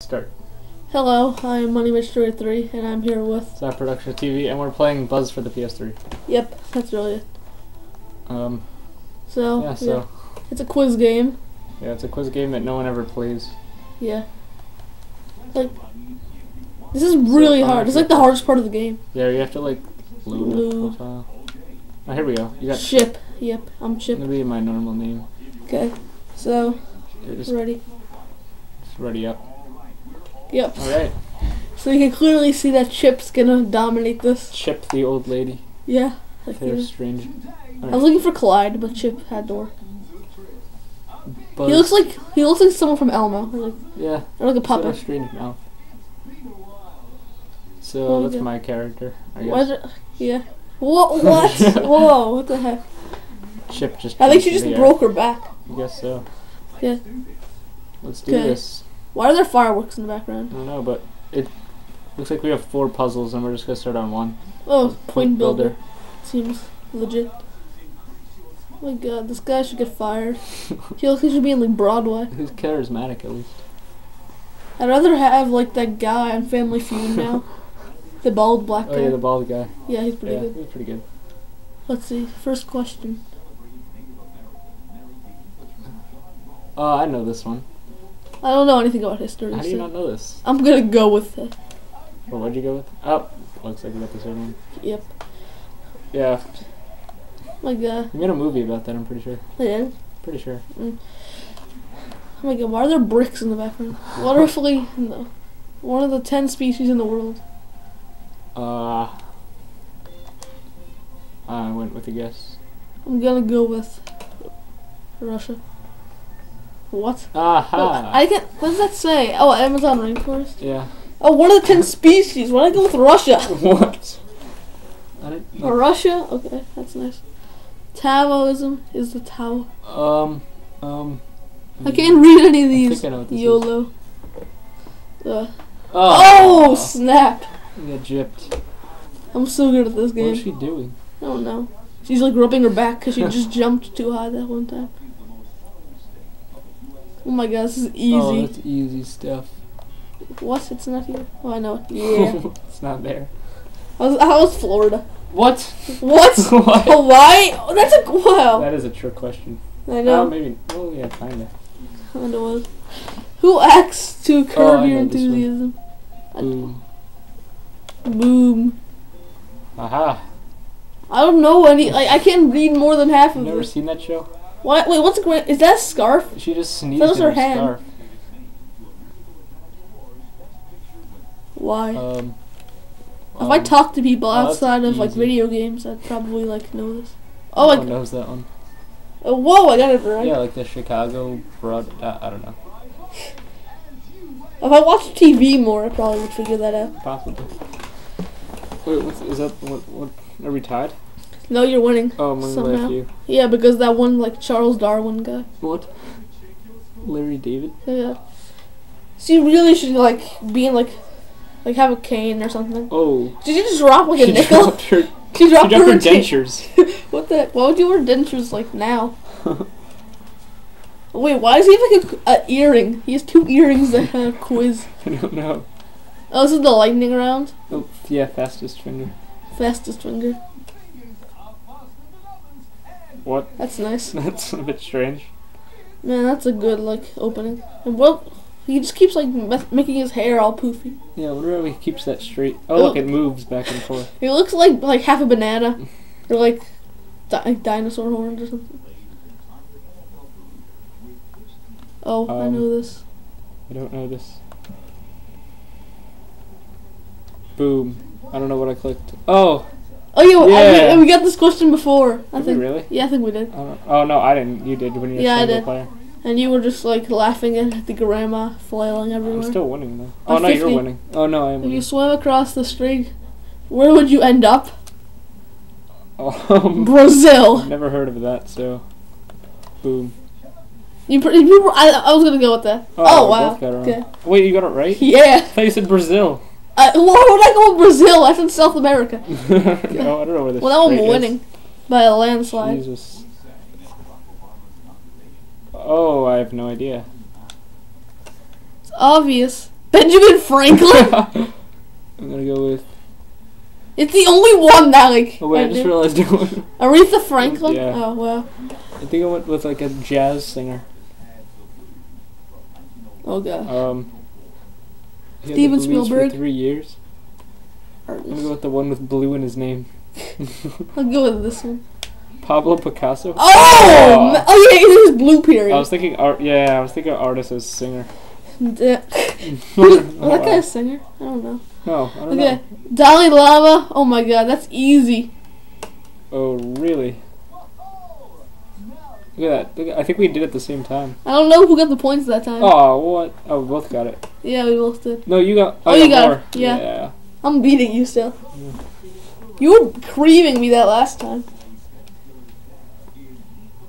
Start. Hello, I am Money Mystery 3, and I'm here with. ZAP production TV, and we're playing Buzz for the PS3. Yep, that's really it. Um, So, yeah, so it's a quiz game. yeah, it's a quiz game that no one ever plays. Yeah. Like, this is really uh, hard. It's like the hardest part of the game. Yeah, you have to like Load. Oh, here we go. You got Chip. Yep, I'm Chip. Gonna be my normal name. Okay. So, just, ready. just ready up. Yep. All right. So you can clearly see that Chip's gonna dominate this. Chip the old lady. Yeah. Like, They're strange. I was looking for Clyde, but Chip had to work. He looks like he looks like someone from Elmo, like, yeah. or like a puppet. strange mouth. So Oh, that's yeah. my character. I guess. is? Yeah. What? What? Whoa! What the heck? Chip just. I think she just air. broke her back. I guess so. Yeah. Let's do Okay. this. Why are there fireworks in the background? I don't know, but it looks like we have four puzzles, and we're just gonna start on one. Oh, Point point builder. builder. Seems legit. Oh my god, this guy should get fired. he looks like he should be in like Broadway. Who's charismatic at least? I'd rather have like that guy on Family Feud now. the bald black guy. Oh yeah, the bald guy. yeah, he's pretty yeah, good. he's pretty good. Let's see. First question. Oh, I know this one. I don't know anything about history. How do you so not know this? I'm gonna go with it. What'd you go with? Oh, looks like we got the same one. Yep. Yeah, my god. we made a movie about that. I'm pretty sure. Yeah. Pretty sure. Oh my god, why are there bricks in the background? Like no. One of the ten species in the world. Uh, I went with a guess. I'm gonna go with Russia. What? Aha! Oh, I can't. What does that say? Oh, Amazon rainforest. yeah. Oh, one of the ten species. Why did I go with Russia? what? I didn't. Oh, Russia. Okay, that's nice. Taoism is the Tao. Um. Um. I can't read any of I these. I what is. YOLO. Uh, Oh! oh snap! We got gypped. I'm so good at this game. What is she doing? I don't know. She's like rubbing her back because she just jumped too high that one time. Oh my god, this is easy. Oh, easy. that's easy stuff. what? It's not here. Oh, I know. Yeah. it's not there. I was, Florida. What? What? what? Hawaii? Oh, that's a wow. That is a trick question. I Oh, know. maybe. Oh, yeah, kinda. Kinda was. Who acts to oh, curb Oh, your know this one. enthusiasm? Boom. Boom. Aha. I don't know any. Like I can't read more than half You've of never seen that show? What? Wait, what's a great? Is that a scarf? She just sneezed That was her her hand. scarf. Why? Um, if I um, talk to people oh, outside of like easy. video games, I'd probably like know this. Oh, no one knows that one. oh, whoa! I got it right. Yeah, like the Chicago broad. Uh, I don't know. If I watched TV more, I probably would figure that out. Possibly. Wait, what's, is that what? What are we tied? No, you're winning. Oh, I'm Somehow. you. Yeah, because that one like Charles Darwin guy. What? Larry David. Yeah. So you really should like be in like, like have a cane or something. Oh, Did you just drop like a she nickel? dropped her. She She dropped, dropped her her dentures. What the? Why would you wear dentures like now? Wait, why does he have like a, a earring? He has two earrings that have quiz. I don't know. Oh, this is the lightning round. Oh, yeah, fastest finger. Fastest finger. What? That's nice. That's a bit strange. Man, that's a good like opening. And what? He just keeps like making his hair all poofy. Yeah, I he keeps that straight. Oh, look, it moves back and forth. He looks like like half a banana, or like, di- like dinosaur horns or something. Oh, I Um, know this. I don't know this. Boom. I don't know what I clicked. Oh, Oh yeah, I- we, we got this question before. I did think. really? Yeah, I think we did. Don't, oh no, I didn't. You did when you were Yeah, I did. player. And you were just like laughing at the grandma flailing everywhere. I'm still winning though. Oh no, you're winning. Oh no, I am if you winning. swim across the street, where would you end up? Um, Brazil. never heard of that. So, boom. You, pr- you pr- I, I was gonna go with that. Oh, Oh, wow. both got it wrong. Okay. Wait, you got it right? Yeah. I thought you said Brazil. Uh, why would I go with Brazil? I said South America. oh, I don't know where this. Well, now I'm is. winning by a landslide. Jesus. Oh, I have no idea. It's obvious. Benjamin Franklin. I'm gonna go with. it's the only one that like. Oh wait, I I just did. realized it was. Aretha Franklin. Yeah. Oh wow. I think I went with like a jazz singer. Oh god. Um. He Steven Spielberg. For three years. I'm gonna go with the one with blue in his name. I'll go with this one. Pablo Picasso. Oh, ma- oh yeah, it is blue period. I was thinking art. Yeah, I was thinking artist as singer. Da- oh, that guy a singer? I don't know. No, I don't Okay, Dalai Lama. Oh my god, that's easy. Oh really? Look at that. Look at, I think we did it at the same time. I don't know who got the points that time. Oh what? Oh, we both got it. Yeah, we both did. No, you got. Oh, I you got got more. it. Yeah. yeah. I'm beating you still. You were creaming me that last time.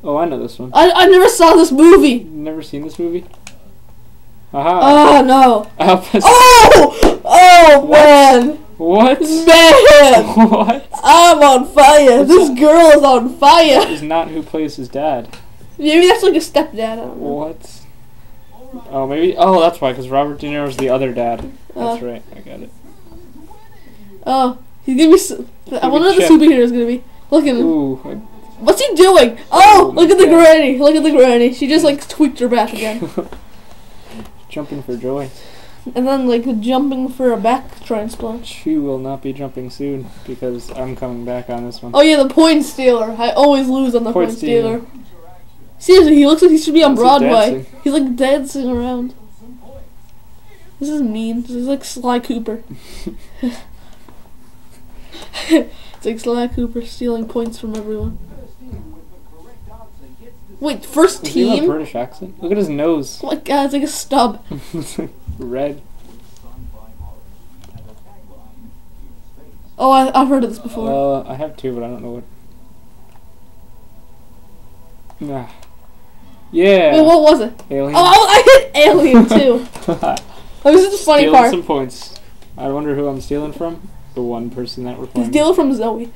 Oh, I know this one. I, I never saw this movie. Never seen this movie? Aha. Oh no. Alpha- Oh! Oh What? man! What? Man! what? I'm on fire. What's this that? girl is on fire. Is not who plays his dad. Maybe that's like a stepdad. I don't know. What? Oh, maybe. Oh, that's why, because Robert De Niro's the other dad. That's Uh, right. I got it. Oh, he's gonna be. I wonder what the superhero is gonna be. Look at him. Ooh. I- What's he doing? Oh, Oh look at the God. granny. Look at the granny. She just like tweaked her back again. Jumping for joy. and then like jumping for a back transplant. She will not be jumping soon because I'm coming back on this one. Oh yeah, the point stealer. I always lose on the Point point, stealer. stealer. Seriously, he looks like he should be on Broadway. He's like dancing around. This is mean. This is like Sly Cooper. it's like Sly Cooper stealing points from everyone. Wait, first Does he have a team? British accent? Look at his nose. Oh my god, it's like a stub. red. Oh, I, I've heard of this before. Uh, I have two, but I don't know what. Ah. Yeah. Wait, what was it? Alien. Oh, I hit Alien too. Oh, this is the funny Stealing part. some points. I wonder who I'm stealing from. The one person that we're playing. stealing from Zoe.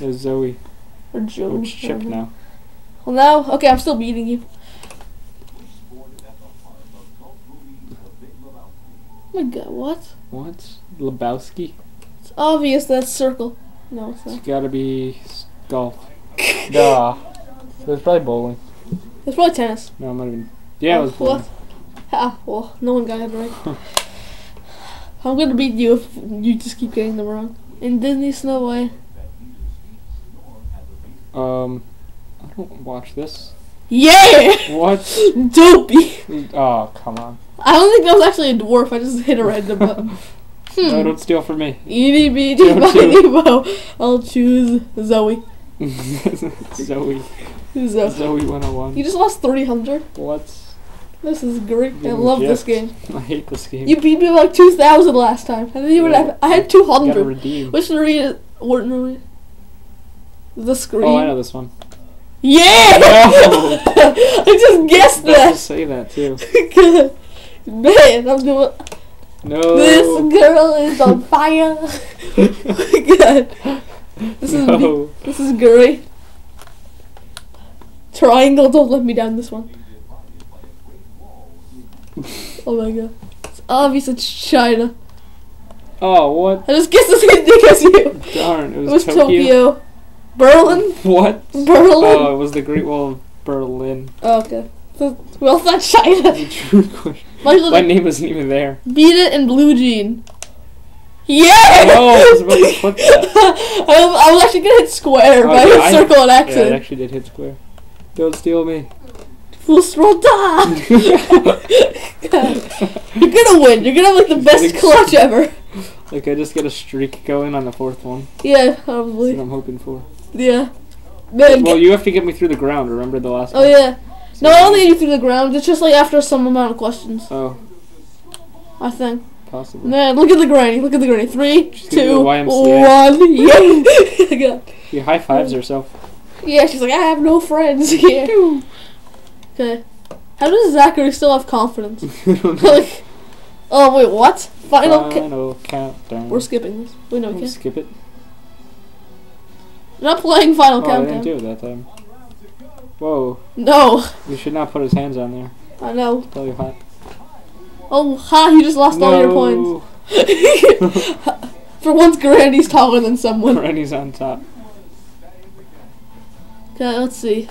Is Zoe. Or Joe. Which chip whatever. now? Well, now, okay, I'm still beating you. Oh my god, what? What? Lebowski? It's obvious that's circle. No, it's not. It's gotta be golf. Duh. So it's probably bowling. It's probably tennis. No, I'm not even. Yeah, it was bowling. What? Ah, well, no one got it right. I'm gonna beat you if you just keep getting them wrong. In Disney Snow White. Um, I don't watch this. Yeah! What? Dopey! Oh, come on. I don't think that was actually a dwarf, I just hit a random button. No, Hmm. don't steal from me. Eeny, meeny, miny, mo. I'll choose Zoe. Zoe. Zoe. Zoe 101. You just lost 300. What? This is great. I love this game. I hate this game. You beat me like 2,000 last time. I didn't even Yeah. have, I had Gotta 200. redeem. Which Narita, what Narita? The screen. Oh, I know this one. Yeah! No. I just guessed that. just say that too. Man, I'm doing. No. This girl is on fire. My God. This is no. this is great. Triangle, don't let me down this one. Oh my god. It's obvious it's China. Oh, what? I just guessed the same thing as you. Darn, it It was, was Tokyo. Tokyo. Berlin? What? Berlin? Oh, it was the Great Wall of Berlin. Oh, okay. So, well, it's not China. True question. Michael My name isn't even there. beat it in blue jean. Yeah! No, I was about to put that. I, was, I was actually gonna hit square, Oh, but I yeah, hit I- circle on Yeah, it actually did hit square. Don't steal me. Full throttle. You're gonna win. You're gonna have like the best clutch ever. Like I just get a streak going on the fourth one. Yeah, That's what. I'm hoping for. Yeah. Man. Well, you have to get me through the ground. Remember the last oh one? yeah. No, I don't think you through the ground. It's just like after some amount of questions. Oh, I think. possible. Man, look at the granny. Look at the granny. Three, She's two, one. Yeah. God. She high fives herself. Yeah. She's like, I have no friends here. Okay. How does Zachary still have confidence? I don't know. like, oh wait, what? Final. Ca- Final countdown. We're skipping this. We know we We'll can't. skip it. We're not playing Final Oh, I didn't Countdown. do it that time. Whoa, No, you should not put his hands on there. I know. Tell you what. Oh, ha! You just lost all your points. For once, Granny's taller than someone. Rennie's on top. Okay, let's see.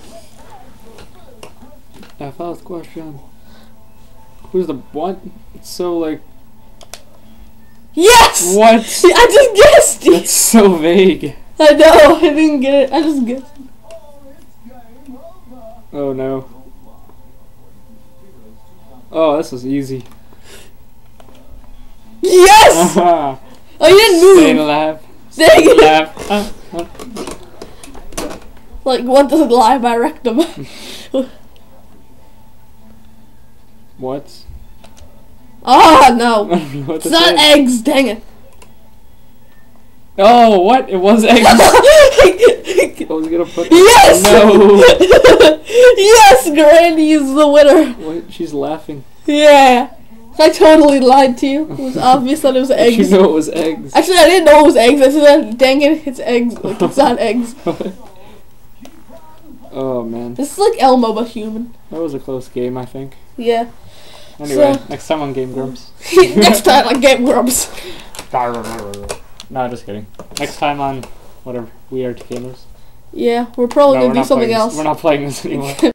FL's question. Who's the what? It's so like Yes! what? I just guessed it! That's so vague. I know, I didn't get it. I just guessed. Oh no. Oh, this is easy. Yes! Oh, you didn't move! Stay alive. Stay alive. Like, what doesn't lie by rectum? What? Ah, I no. don't know what It's not is. eggs, dang it. Oh, what? It was eggs. I was gonna put. yes! No. yes, Granny is the winner. What? She's laughing. Yeah. I totally lied to you. It was obvious that it was Eggs. eggs. You know it was eggs. Actually, I didn't know it was eggs. I said, dang it, it's eggs. Like, it's not eggs. Oh man, This is like Elmo, but human. that was a close game. I think. Yeah. Anyway, So- next time on Game Grumps. Next time, on Game Grumps. no, just kidding. Next time on whatever We Are Gamers. Yeah, we're probably no, we're gonna do not something else. This. We're not playing this anymore.